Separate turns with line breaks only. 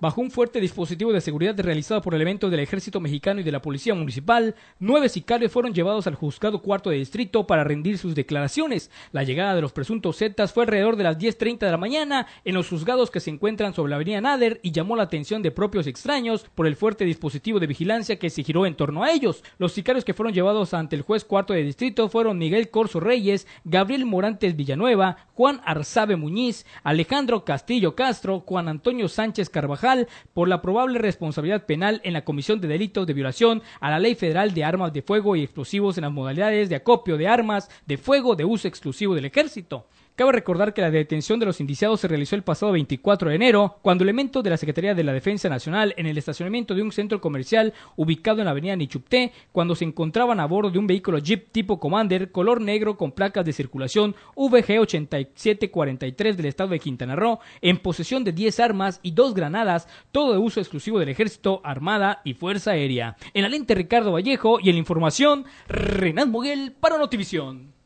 Bajo un fuerte dispositivo de seguridad realizado por elementos del ejército mexicano y de la policía municipal, nueve sicarios fueron llevados al juzgado cuarto de distrito para rendir sus declaraciones. La llegada de los presuntos Zetas fue alrededor de las 10.30 de la mañana en los juzgados que se encuentran sobre la avenida Nader y llamó la atención de propios extraños por el fuerte dispositivo de vigilancia que se giró en torno a ellos. Los sicarios que fueron llevados ante el juez cuarto de distrito fueron Miguel Corso Reyes, Gabriel Morantes Villanueva, Juan Arzabe Muñiz, Alejandro Castillo Castro, Juan Antonio Sánchez Carvajal, por la probable responsabilidad penal en la comisión de delitos de violación a la Ley Federal de Armas de Fuego y Explosivos en las modalidades de acopio de armas de fuego de uso exclusivo del ejército. Cabe recordar que la detención de los indiciados se realizó el pasado 24 de enero, cuando elementos de la Secretaría de la Defensa Nacional en el estacionamiento de un centro comercial ubicado en la avenida Nichupté, cuando se encontraban a bordo de un vehículo Jeep tipo Commander color negro con placas de circulación VG 8743 del estado de Quintana Roo, en posesión de 10 armas y dos granadas, todo de uso exclusivo del Ejército, Armada y Fuerza Aérea. En la lente Ricardo Vallejo y en la información, Renan Moguel para Notivisión.